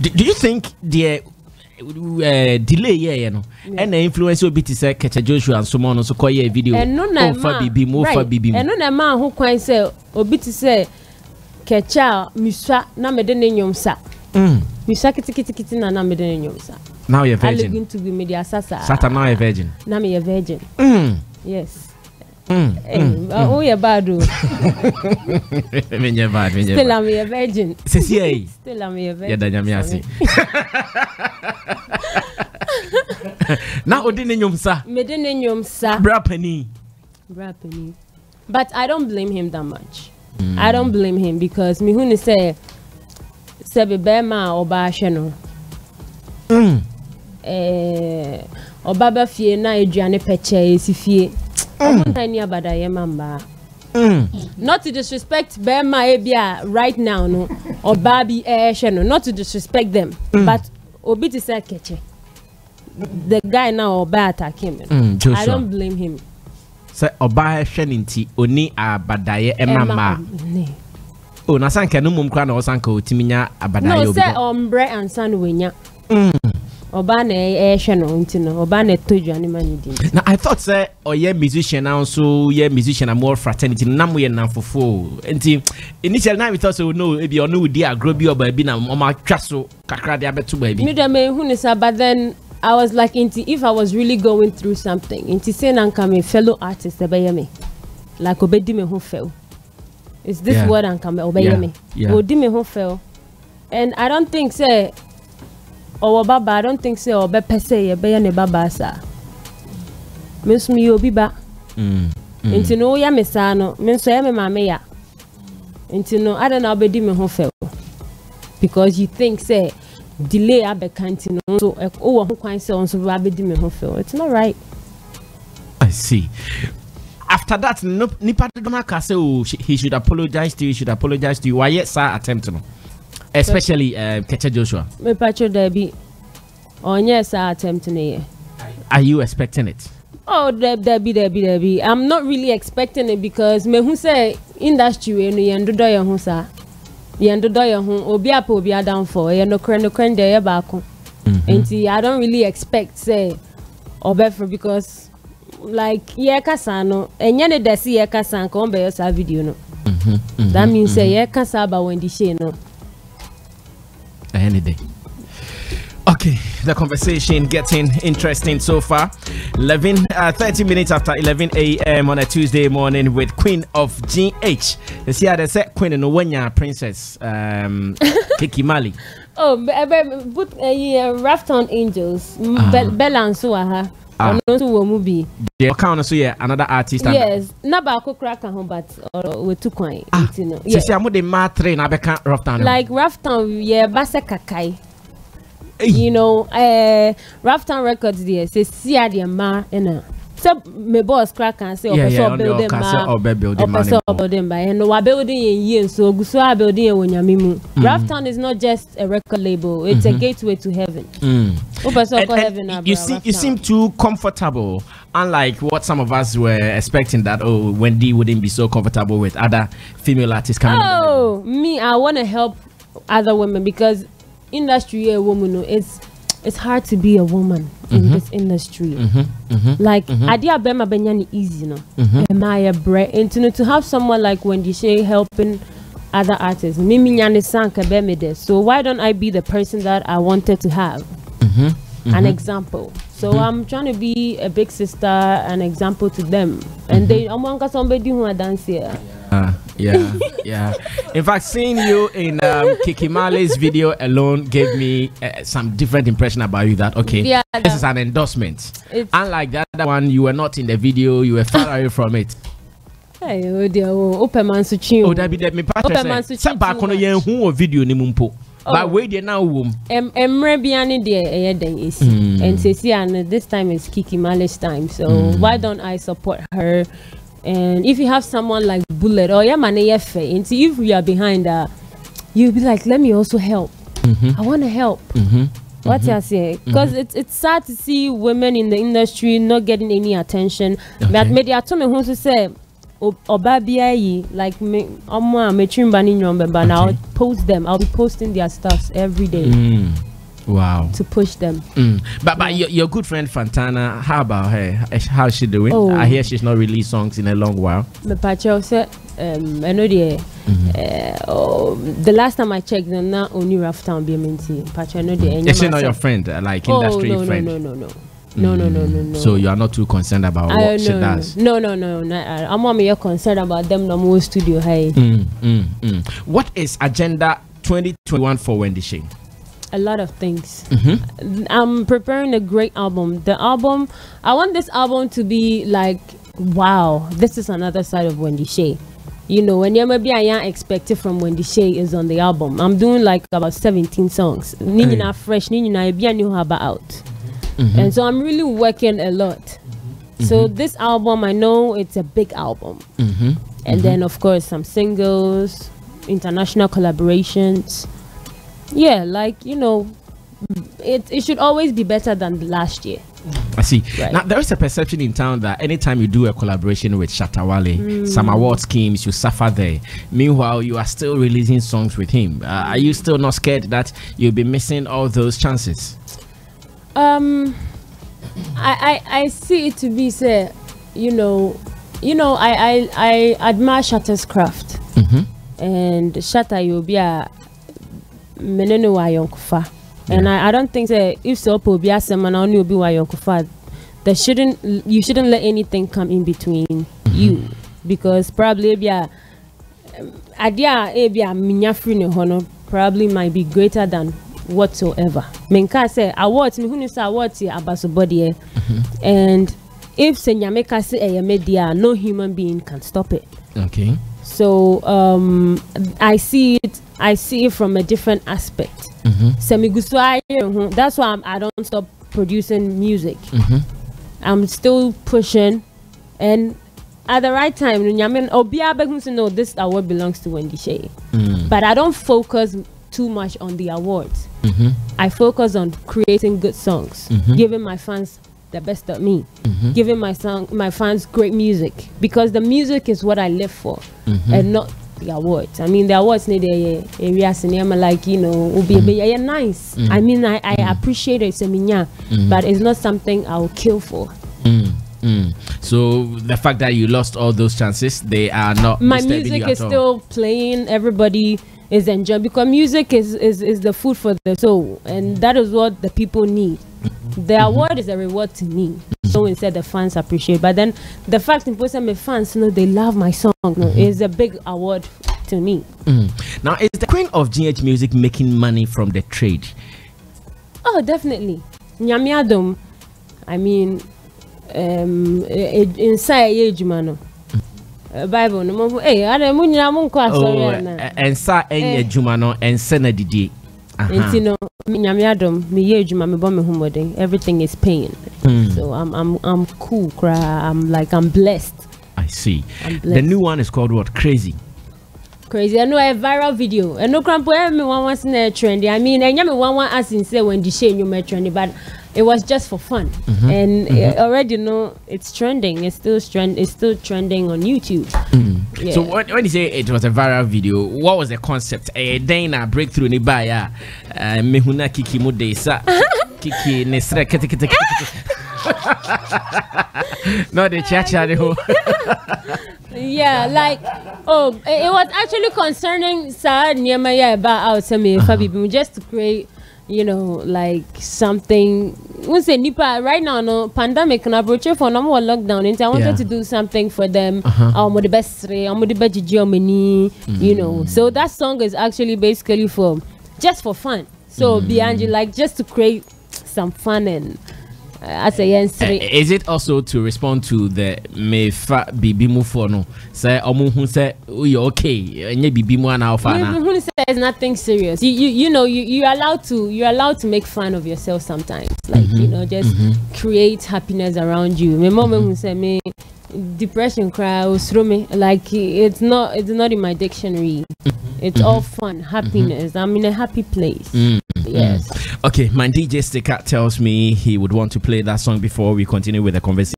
do, do you think the uh, delay yɛyɛ no ɛna influence obi te sɛ kɛkyɛ joshua nsoma no nso kɔyɛ video. Ɛno na ɔmfa ɛma biribi mu ɔfa right. biribi mu ɛno na ɛma ho kwan sɛ obi te sɛ kɛkyɛ a misua na mede ne nnwom sa. Mm. misua kitikitikiti na na mede ne nnwom sa. Now you're virgin. alegin to bi mede asa saa satan now you're virgin. Na meyɛ virgin. Mm. yes. Mm. Eh, uh, Hmm, eh, hmm, oh, hmm. oh, woyɛ bad oh. o menyɛ bad menyɛ still bad a virgin. Sɛsi ai still a. Meyɛ virgin yɛda nyame ase na ɔde ne nnwom sa mede ne nnwom sa bra pani bra but i don't blame him that much. I don't blame him because mehu ne sɛ sɛ bɛbɛrima a ɔbaa hwɛ no. Mm. eh, ɔba ba fie na aduane pɛkyɛ ɛsi fie ɔmo nta ni abadayɛ ma mbaa Mm. not to disrespect bɛrima ebi a right now no. Ɔbaa bi ɛɛhwɛ no. Not to disrespect them. But obi te sɛ kɛkyɛ the guy na ɔbaa attack him no Mm, i don't blame him. Sɛ ɔbaa hwɛ ne nti ɔni abadaeɛ ɛma mmaa ne. O na sanka no mmom koraa na ɔsanka ɔtumi nya abadaeɛ no obi sɛ hɔ. ɔmbrɛ ansa no wanya Mm. Ɔbaa na ɛɛhwɛ no nti no ɔbaa na ɛtɔ dwane ma ne di. Na i thought sɛ ɔyɛ musician na nso yɛ musician a more fraternity na mo yɛ nnamfofo nti initially na we thought sɛ no ebi ɔno wodi agorɔ bi wɔ baabi na ɔma atwa so kakra de abɛto baabi me dɛ mehu ne sa but then i was like nti if i was really going through something nti sɛ na nka me fellow artist ɛbɛyɛ me. Like ɔbɛdi me ho fɛw is this Yeah. word anka ɔbɛyɛ yeah. ɔdi me ho fɛw and i don't think sɛ ɔwɔ baba i don't think sɛ ɔbɛpɛ sɛ yɛbɛyɛ ne baba saa me nso meyɛ obi ba Mm. nti no woyɛ me saa no me nso ɛyɛ me maame ya nti no adɛn na wobɛdi me ho fɛw because you think sɛ delay abɛka nti no nso wowɔ ho kwan sɛ nso bɛbɛdi me ho fɛw it's not right I see. After that, no, nipa dodo na ka sɛ oh, he should apologize to you, he should apologize to you. Why Wayɛ saa attempt no? Especially uh, Keche Joshua. mepatwo daabi ɔnyɛ oh, saa attempt no yɛ Are you expecting it? oh dabi dabi dabi i'm not really expecting it because mehu sɛ industry wei no yɛn ho saa yɛn dodɔ yɛn ho obi apɛ obi adamfo ɛyɛ nokorɛ nokorɛ deɛ ɛyɛ baako. Mm-hmm. Nti i don't really expect sɛ ɔbɛfro because like yɛka saa no. Ɛnyɛ ne da si yɛka saa nka wɔn bɛyɛ saa video no. Mm-hmm, mm-hmm, that means sɛ yɛka saa aba wɔn di hyɛ no Any day. Okay, the conversation getting interesting so far. 11, uh, 30 minutes after 11 a.m. on a Tuesday morning with Queen of GH. You see how they say Queen and Owenya Princess um, Kiki Marley. oh but put ɛyi Rufftown angels Ah. Be- nso wɔ ha Ah. ɔno nso wɔ mu bi. The account also yeah, another artist. and- yes na baako kora ka ho but ɔrɔ wɔtu kwan Ah, nti no Sisi yeah. amu de ma three na bɛka Rufftown. like Rufftown yɛba sɛ kakae Hey. you know uh, Rufftown records deɛ sɛ si adeɛ mma ɛna sɛ me boss kora kan sɛ Yeah, ɔpɛ yeah, sɛ ɔno deɛ ɔbuilde ɔka sɛ ɔbɛbuilde mma mma ɔpɛ sɛ mpo. ɔbuilde mma ɛno wabuilde yɛn yie nso ogu so abuilde yɛn wɔ nyame mu Mm-hmm. Rufftown is not just a record label it's a gateway to heaven Mm. sɛ ɔkɔ heaven na you seem you seem too comfortable, unlike what some of us were expecting that oh Wendy wouldn't be so comfortable with other female artists coming. in the label. Oh, me, I want to help other women because industry a woman no, it's it's hard to be a woman in mm-hmm. this industry. Mm-hmm. Mm-hmm. Like adi abema benyani easy no. Am I a bread? And to know to have someone like Wendy Shay helping other artists, mimi nyani sanka. So why don't I be the person that I wanted to have? An example. So I'm trying to be a big sister, an example to them, and they. I'm somebody who a dance here. Uh, yeah, yeah. In fact, seeing you in um, Kiki Marley's video alone gave me uh, some different impression about you. That okay, Yeah, this is an endorsement. It's- Unlike the other one, you were not in the video; you were far away from it. Hey, oh dear, oh, open man so chin. Oh, that be that me Open partner man so cheap back on yen who video ni mumpo. Oh. But wait there now wom. Em emre biani de ɛyɛ den esi. Mm. And this time is Kiki Marley's time. So Mm. why don't I support her? And if you have someone like Bullet or yeah man yefe, and if you are behind her, you'll be like, let me also help. I want to help. Mm-hmm. What you say? Because it's it's sad to see women in the industry not getting any attention. But Okay. media told me who to say ọba biara like me ọmọ mba ni nyọm bẹba na i'll post them i'll be posting their stuffs every day. Mm. Wow. To push them. Mm. But but your, your good friend Fantana, how about her? How's she doing? Oh. I hear she's not released songs in a long while. Me pacho said um I know the uh, oh, the last time I checked them now only Rufftown minty. Pacho I know the Is she not your friend? uh, Like industry oh, no, friend? No, no, no, no. No, no, no, no, no. So you are not too concerned about what I, she no, does? No, no, no, no. I- I'm more concerned about them no more studio high. Mm, mm, mm. What is agenda 2021 for Wendy Shay? A lot of things. Mm-hmm. I'm preparing a great album. The album, I want this album to be like, wow, this is another side of Wendy Shay. You know, when maybe I am expected from Wendy Shay is on the album. I'm doing like about 17 songs. Nini na fresh, Nini na ebi new haba out. And so I'm really working a lot. So this album, I know it's a big album. Mm-hmm. And then of course some singles, international collaborations. Yeah, like, you know, it, it should always be better than last year. I see. Right. Now there is a perception in town that anytime you do a collaboration with Shatta Wale, Mm. some award schemes you suffer there. Meanwhile, you are still releasing songs with him. Uh, are you still not scared that you'll be missing all those chances? Um, I, I I see it to be say, you know, you know, I I, I admire Shatta's craft, Mm-hmm. and Shatta you'll be a menene wa yonkufa, and I, I don't think that if so po be a seman only be wa yonkufa, there shouldn't you shouldn't let anything come in between mm-hmm. you. Because probably be a um, idea a be a minya free ne hɔ no probably might be greater than whatsoever. Menka sɛ awards me hunu sɛ awards yɛ abasobɔdeɛ. Mm-hmm. And if sɛ nyame ka sɛ ɛyɛ me deɛ a no human being can stop it. Okay. So um, i see it i see it from a different aspect Mm-hmm. sɛ megu so ayɛ me ho that's why I'm, i don't stop producing music Mm-hmm. i'm still pushing and at the right time no nyame obiara bɛhu sɛ no this award belongs to wendy shay Mm. but i don't focus too much on the awards Mm-hmm. I focus on creating good songs, Mhm. giving my fans the best of me, Mhm. giving my song my fans great music because the music is what I live for Mhm. and not the awards. I mean the awards need a area cinema like you know will be Mm-hmm. yeah, nice. I mean I, I appreciate it seminya, Mm-hmm. but it's not something I'll kill for. Mm. So the fact that you lost all those chances, they are not My music is still playing. Everybody is enjoying because music is, is is the food for the soul, and that is what the people need. The award is a reward to me. So instead, the fans appreciate. But then the fact in person, my fans you know they love my song. No, is a big award to me. Mm. Now, is the queen of GH music making money from the trade? Oh, definitely. Nyamiadum. I mean, um, inside age man. Bible no mo eh ada mo nyina mo nkɔ Oh, asɔre ana. ɛ- ɛnsa ɛnyɛ Eh. adwuma no ɛnsɛ na didie. Nti no nyame adom meyɛ adwuma mebɔ me ho mmɔden everything is paying Mm. so I'm, I'm, I'm cool koraa i'm like i'm blessed I see. I'm The new one is called what? Crazy. crazy ɛno ɛyɛ viral video ɛno kora mpo ɛyɛ me wanwa se na ɛyɛ trendy i mean ɛnyɛ me wanwa asen sɛ wɔn de hyɛ nnwom trendy but it was just for fun and eh, already know it's trending it's still trend it's still trending on youtube yeah. So when, when you say it was a viral video, what was the concept? Eh, a breakthrough ni ba ya. eh, Mehuna kiki mu de sa. Kiki ne sre kete kete kete. kete. No, the de yeah like oh it, it was actually concerning sad yɛ ɛba out just to create you know like something wọn sɛ nipa right now no pandemic na aburokyerefo na ɔmo wɔ lockdown nti i wanted Yeah. to do something for them. Uh-huh. Ah, a ɔmo de bɛ sere ɔmo de bɛ gyigyi ɔmo ani you know. Mm. So that song is actually basically for just for fun. So mm. Bianji like just to create some fun and uh, as a yɛn sere. Eh, Is it also to respond to the mefa bibi mu for no? Say omu hu say oh, you okay. Enye bibi mu ana ofa na. Nothing serious? You, you you know you you're allowed to you're allowed to make fun of yourself sometimes. Like you mm-hmm, know just mm-hmm. create happiness around you. My mom mm-hmm. who said me depression cry oh, was through me like it's not it's not in my dictionary. It's all fun, happiness. I'm in a happy place. Yes. Okay, my DJ sticker tells me he would want to play that song before we continue with the conversation.